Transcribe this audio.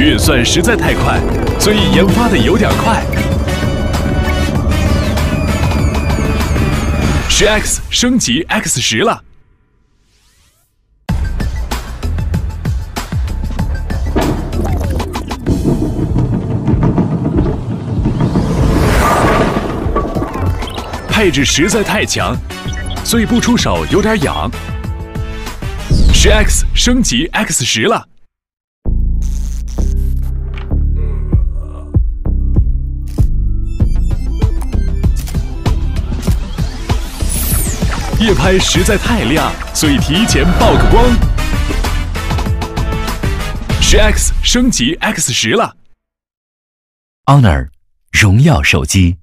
运算实在太快，所以研发的有点快。十 X 升级 X 十了。配置实在太强，所以不出手有点痒。十 X 升级 X 十了。夜拍实在太亮，所以提前曝个光。十 X 升级 X 十了。Honor 荣耀手机。